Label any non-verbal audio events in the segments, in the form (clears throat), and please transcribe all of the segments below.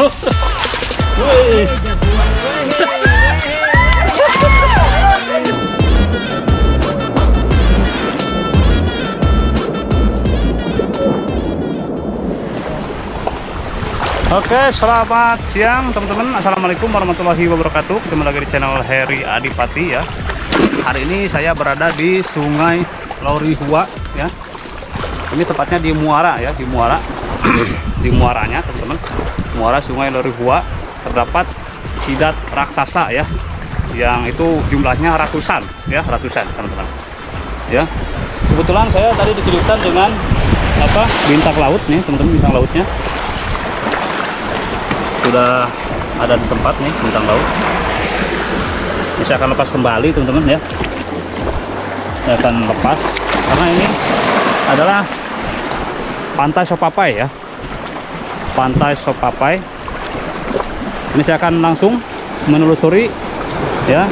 (laughs) Oke, selamat siang teman-teman. Assalamualaikum warahmatullahi wabarakatuh. Ketemu lagi di channel Heri Adipati ya. Hari ini saya berada di Sungai Lorihua ya. Ini tepatnya di Muara ya, di Muara. Di muaranya teman-teman. Muara Sungai Lorihua terdapat sidat raksasa ya. Yang itu jumlahnya ratusan ya, ratusan teman-teman. Ya. Kebetulan saya tadi dikejutkan dengan apa? Bintang laut nih, teman-teman, bintang lautnya sudah ada di tempat nih bintang laut ini saya akan lepas kembali teman-teman ya saya akan lepas karena ini adalah pantai Sopapai ya. Pantai Sopapai. Ini saya akan langsung menelusuri ya.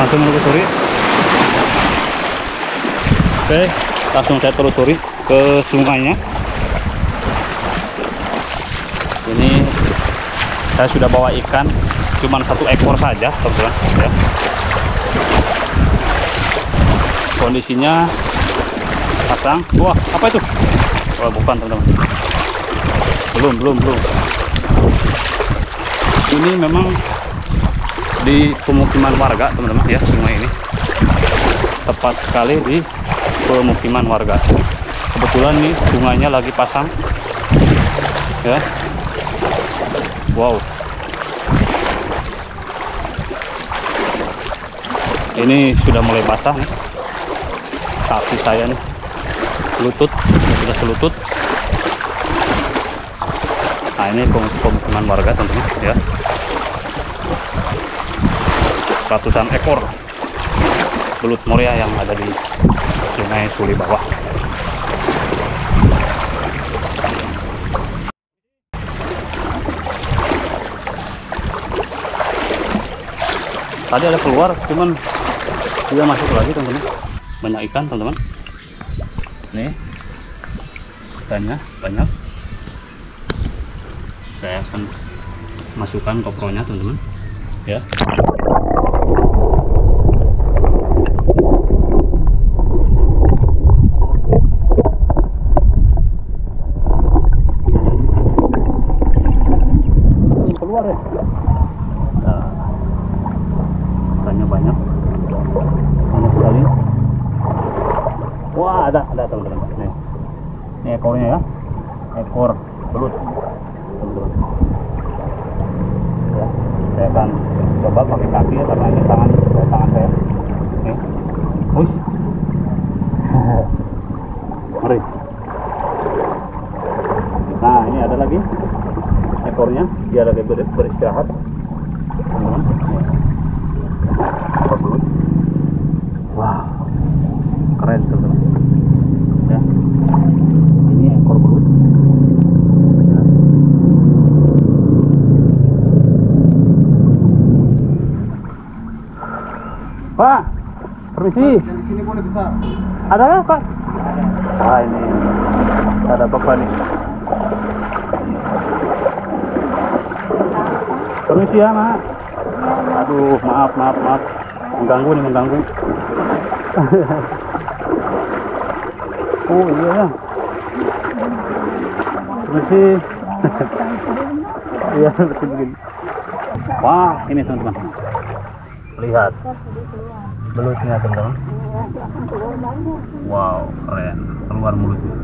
Langsung menelusuri. Oke langsung saya telusuri ke sungainya. Ini saya sudah bawa ikan cuma satu ekor saja teman-teman ya. Kondisinya pasang wah apa itu oh, bukan teman-teman belum belum belum ini memang di pemukiman warga teman-teman ya sungai ini tepat sekali di pemukiman warga kebetulan nih sungainya lagi pasang ya Wow. Ini sudah mulai basah nih. Kaki saya nih. Lutut, sudah selutut. Nah, ini pemukiman warga teman-teman ya. Ratusan ekor belut moria yang ada di Sungai Suli bawah. tadi ada keluar cuman dia masuk lagi teman-teman banyak ikan teman-teman nih. Ikannya banyak. Saya akan masukkan kopronya teman-teman. Ya keluar ya Nah, ikannya banyak banyak sekali wah ada ada teman-teman nih ini ekornya ya ekor belut teman-teman ya saya akan coba pakai kaki ya karena ini tangan tangan saya nih Wush. mari nah ini ada lagi ekornya dia lagi ber- beristirahat teman-teman Nih ekor belut wah keren teman-teman ya ini ekor belut Ya. Pak, permisi. Di sini boleh bisa. Ada nggak Pak? Ah ini ada apa nih? Permisi ya Mak. Aduh maaf maaf maaf mengganggu nih mengganggu. (laughs) oh iya ya. Permisi. (laughs) Iya betul begini. Wah ini teman-teman. Lihat belutnya teman-teman. Wow, keren. Keluar mulutnya.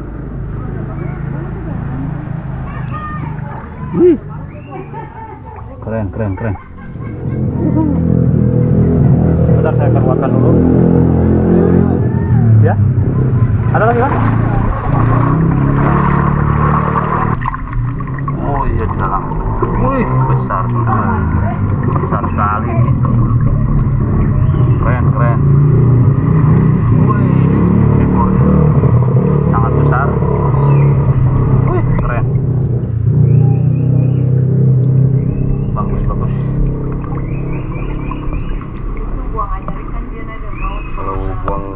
Wih. Keren, keren, keren. Bentar saya keluarkan dulu. Ya. Ada lagi, Pak? Oh iya di dalam. Wih, besar. teman-teman. Besar sekali ini. Keren, keren. Wih, ekornya sangat besar. Wih, keren. Bagus, bagus. Kalau buang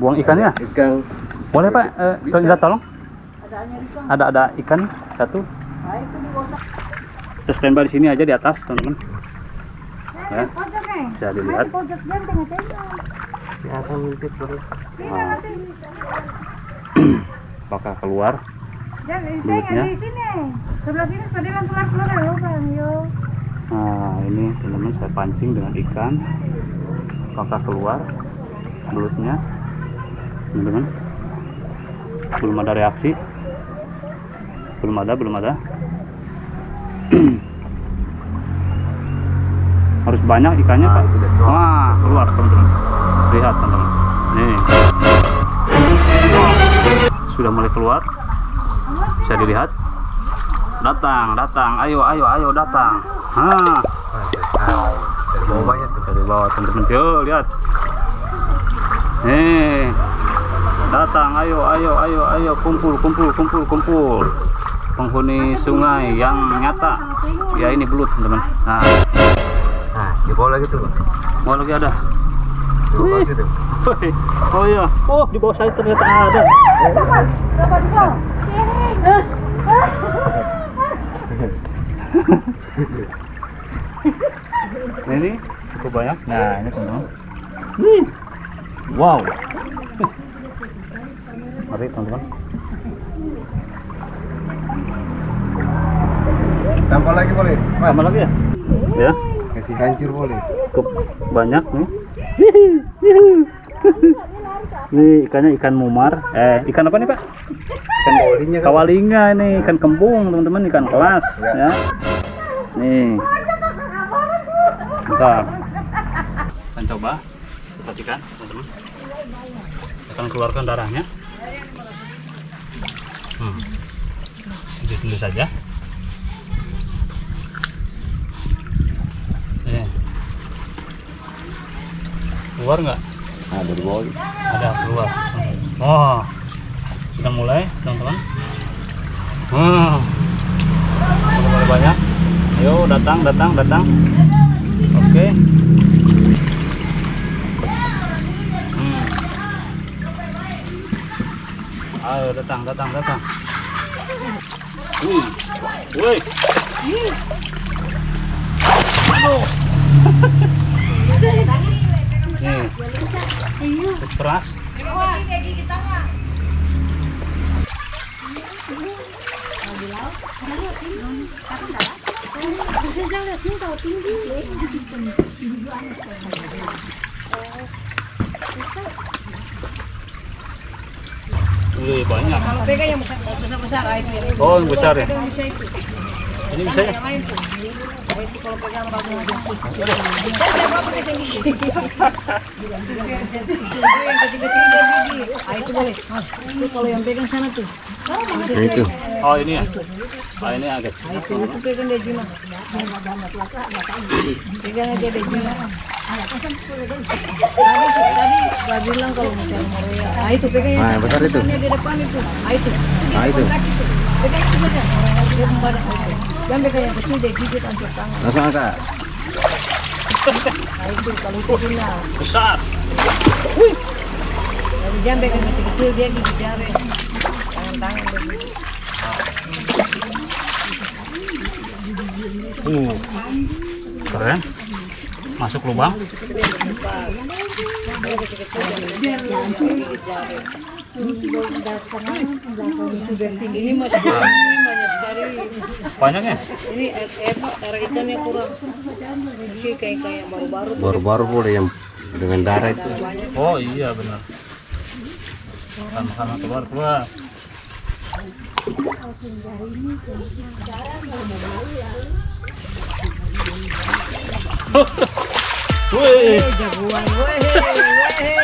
Buang ikannya? ikan Boleh Pak, eh, minta tolong? Ada. Ada ada ikan satu. Itu dibuang Kita standby di sini aja di atas, teman-teman. Ya, bisa dilihat. Ya, akan ngintip terus. (clears throat) Apakah keluar? Mulutnya. Sebelah sini seperti yang keluar keluar ya yo. Nah, ini teman-teman saya pancing dengan ikan. Apakah keluar mulutnya? Teman-teman. Belum ada reaksi. Belum ada, belum ada. (clears throat) Harus banyak ikannya, Nah, Pak. dia. Wah, keluar, teman-teman. Lihat, teman-teman. Nih. Sudah mulai keluar. Bisa dilihat. Datang, datang. Ayo, ayo, ayo, datang. Nah, dari bawah banyak dari bawah teman-teman yo lihat nih datang ayo ayo ayo ayo kumpul kumpul kumpul kumpul. Penghuni sungai yang nyata. Ya ini belut teman-teman. Nah. Nah, di bawah lagi tuh. Mau lagi ada? Di bawah lagi tuh. Woi, oh iya. Oh di bawah saya ternyata ada. Ini? Cukup banyak? Nah ini teman-teman. Wow lagi ya ya kasih hancur boleh. cukup banyak nih. (laughs) Nih ikannya ikan mumar. Eh, ikan apa nih, Pak? Ikan Kawalinya kan? kawalinga ini, ikan kembung, teman-teman, ikan kelas, Ya. ya. Nih. Bentar. Kita coba. Perhatikan, teman-teman. Kita akan keluarkan darahnya. Hmm. Dulu saja. Keluar nggak? Ada di bawah. Ada keluar. Oh, sudah mulai, teman-teman. Hmm. Mulai banyak. Ayo datang, datang, datang. Oke. Hmm. Ayo datang, datang, datang. Wih, wih. Aduh. (laughs) Keras. Wih, banyak. Kalau yang besar besar. Oh, yang besar ya. Itu. Ini bisa ya? Itu kalau. Yang itu boleh. Mas, itu kalau yang pegang sana tuh. Nah, itu. Oh, ini ya. Ah, ini agak. Ah itu itu pegang dia Jima. Pegang aja dia Jima. Tadi tadi gak bilang kalau mau. Ah itu pegang yang Nah, besar itu. Misalnya di depan itu. Ah itu. Ah, itu. Kaki itu. Pegang itu saja. Dia membadak Jangan yang kecil dia gigit angkat tangan. Langsung angkat. Nah itu kalau itu Jima. Besar. Jadi jangan pegang yang kecil dia gigit jari. Tangan-tangan dia gigit. Uh. Keren. Masuk lubang. Ini masih banyak sekali. Banyaknya. Ini eh, Pak, darah ikannya kurang. Masih kayak kayak baru-baru. Baru-baru boleh yang dengan darah itu. Oh iya benar. Makan-makan keluar keluar. (laughs) Wih. Jagoan, weh, weh,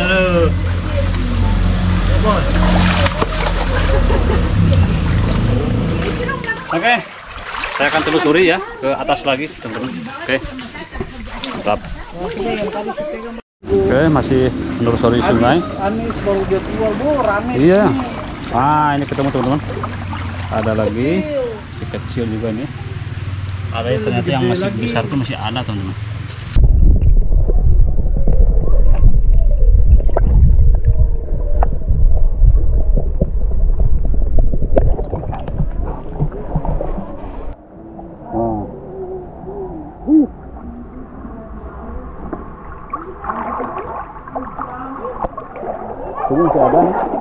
Oke, okay. saya akan telusuri ya ke atas lagi, teman-teman. Oke, okay. mantap. Oke, okay, masih menelusuri sungai. Anis baru dia bu, rame. Iya. Ah, ini ketemu teman-teman. Ada lagi si kecil juga nih. Ada ternyata yang masih besar tuh masih ada, teman-teman. Ini masih ada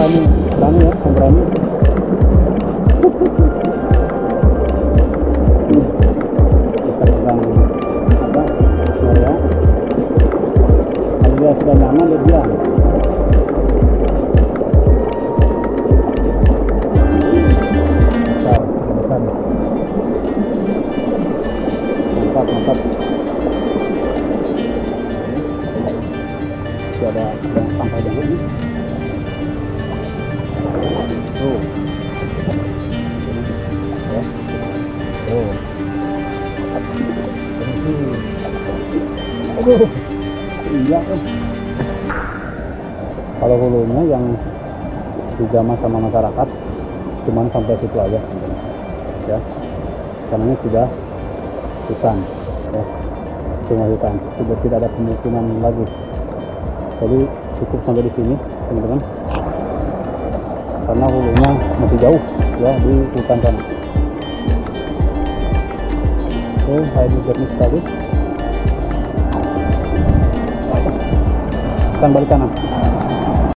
berani ya berani Maria kalau dia sudah nyaman dia besar mantap mantap Itu ada sampai nih iya kalau hulunya yang dijamah sama masyarakat cuman sampai situ aja. Ya. Karena sudah hutan ya. Cuma hutan sudah tidak ada pemukiman lagi. Jadi cukup sampai di sini teman-teman. Karena hulunya masih jauh ya di hutan sana. Oke air jernih sekali Tambal ka na.